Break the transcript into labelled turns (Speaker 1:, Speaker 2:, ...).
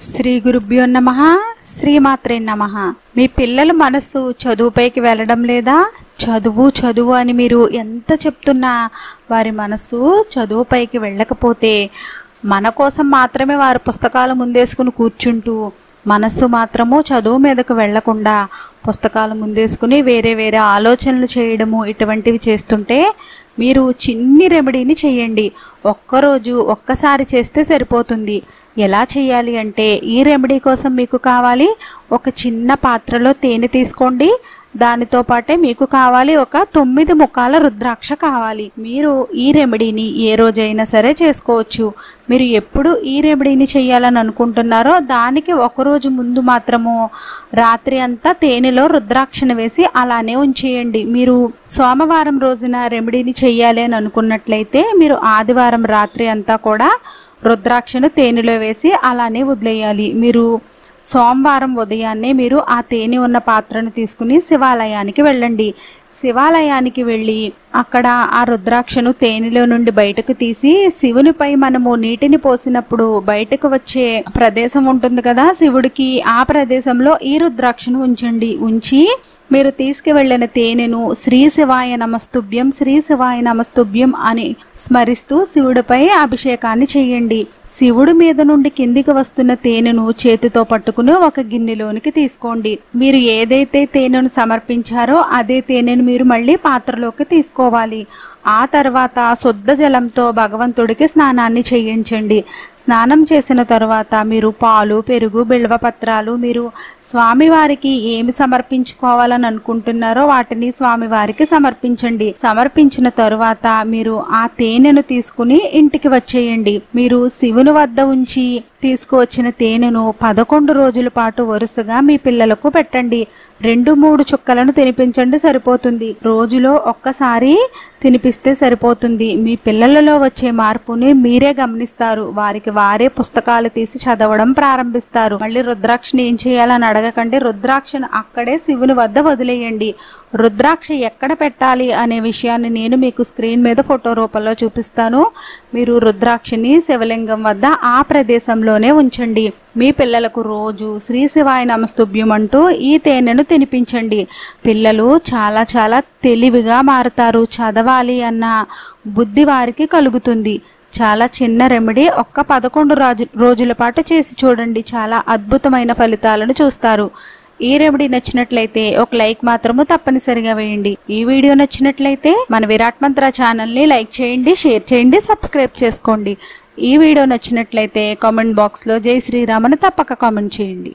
Speaker 1: శ్రీ గురుభ్యో నమ శ్రీమాత్రే నమ. మీ పిల్లల మనసు చదువుపైకి వెళ్ళడం లేదా? చదువు చదువు అని మీరు ఎంత చెప్తున్నా వారి మనసు చదువుపైకి వెళ్ళకపోతే మన కోసం మాత్రమే వారు పుస్తకాలు ముందేసుకుని కూర్చుంటూ మనస్సు మాత్రము చదువు మీదకు వెళ్ళకుండా పుస్తకాలు ముందేసుకుని వేరే వేరే ఆలోచనలు చేయడము ఇటువంటివి చేస్తుంటే మీరు చిన్ని రెమెడీని చేయండి. ఒక్కరోజు ఒక్కసారి చేస్తే సరిపోతుంది. ఎలా చేయాలి అంటే ఈ రెమెడీ కోసం మీకు కావాలి ఒక చిన్న పాత్రలో తేనె తీసుకోండి. దానితో పాటే మీకు కావాలి ఒక తొమ్మిది ముఖాల రుద్రాక్ష కావాలి. మీరు ఈ రెమెడీని ఏ రోజైనా సరే చేసుకోవచ్చు. మీరు ఎప్పుడు ఈ రెమెడీని చేయాలని అనుకుంటున్నారో దానికి ఒక రోజు ముందు మాత్రము రాత్రి అంతా తేనెలో రుద్రాక్షను వేసి అలానే ఉంచేయండి. మీరు సోమవారం రోజున రెమెడీని చేయాలి అని అనుకున్నట్లయితే మీరు ఆదివారం రాత్రి అంతా కూడా రుద్రాక్షను తేనెలో వేసి అలానే వదిలేయాలి. మీరు సోమవారం ఉదయాన్నే మీరు ఆ తేనె ఉన్న పాత్రను తీసుకుని శివాలయానికి వెళ్ళండి. శివాలయానికి వెళ్ళి అక్కడ ఆ రుద్రాక్షను తేనెలో నుండి బయటకు తీసి శివునిపై మనము నీటిని పోసినప్పుడు బయటకు వచ్చే ప్రదేశం ఉంటుంది కదా శివుడికి ఆ ప్రదేశంలో ఈ రుద్రాక్షను ఉంచండి. ఉంచి మీరు తీసుకువెళ్ళిన తేనెను శ్రీ శివాయ నమస్తుభ్యం శ్రీ శివాయ నమస్తుభ్యం అని స్మరిస్తూ శివుడిపై అభిషేకాన్ని చేయండి. శివుడి మీద నుండి కిందికి వస్తున్న తేనెను చేతితో పట్టుకుని ఒక గిన్నెలోనికి తీసుకోండి. మీరు ఏదైతే తేనెను సమర్పించారో అదే తేనెను మీరు మళ్ళీ పాత్రలోకి తీసుకోవాలి. ఆ తర్వాత శుద్ధ జలంతో భగవంతుడికి స్నానాన్ని చేయించండి. స్నానం చేసిన తర్వాత మీరు పాలు పెరుగు బిల్వ పత్రాలు మీరు స్వామివారికి ఏమి సమర్పించుకోవాలని అనుకుంటున్నారో వాటిని స్వామివారికి సమర్పించండి. సమర్పించిన తరువాత మీరు ఆ తేనెను తీసుకుని ఇంటికి వచ్చేయండి. మీరు శివుని వద్ద ఉంచి తీసుకువచ్చిన తేనెను పదకొండు రోజుల పాటు వరుసగా మీ పిల్లలకు పెట్టండి. రెండు మూడు చుక్కలను తినిపించండి సరిపోతుంది. రోజులో ఒక్కసారి తినిపిస్తే సరిపోతుంది. మీ పిల్లలలో వచ్చే మార్పుని మీరే గమనిస్తారు. వారికి వారే పుస్తకాలు తీసి చదవడం ప్రారంభిస్తారు. మళ్ళీ రుద్రాక్షని ఏం చేయాలని అడగకండి. రుద్రాక్షను అక్కడే శివుని వద్ద వదిలేయండి. రుద్రాక్ష ఎక్కడ పెట్టాలి అనే విషయాన్ని నేను మీకు స్క్రీన్ మీద ఫోటో రూపంలో చూపిస్తాను. మీరు రుద్రాక్షని శివలింగం వద్ద ఆ ప్రదేశంలోనే ఉంచండి. మీ పిల్లలకు రోజు శ్రీ శివాయ నమస్తుభ్యం అంటూ ఈ తేనెను తినిపించండి. పిల్లలు చాలా చాలా తెలివిగా మారుతారు. చదవాలి అన్న బుద్ధి వారికి కలుగుతుంది. చాలా చిన్న రెమెడీ ఒక్క పదకొండు రాజు రోజుల పాటు చేసి చూడండి. చాలా అద్భుతమైన ఫలితాలను చూస్తారు. ఈ రెమెడీ నచ్చినట్లయితే ఒక లైక్ మాత్రము తప్పనిసరిగా వేయండి. ఈ వీడియో నచ్చినట్లయితే మన విరాట్ మంత్ర ఛానల్ని లైక్ చేయండి షేర్ చేయండి సబ్స్క్రైబ్ చేసుకోండి. ఈ వీడియో నచ్చినట్లయితే కామెంట్ బాక్స్లో జై శ్రీరామ్ అని తప్పక కామెంట్ చేయండి.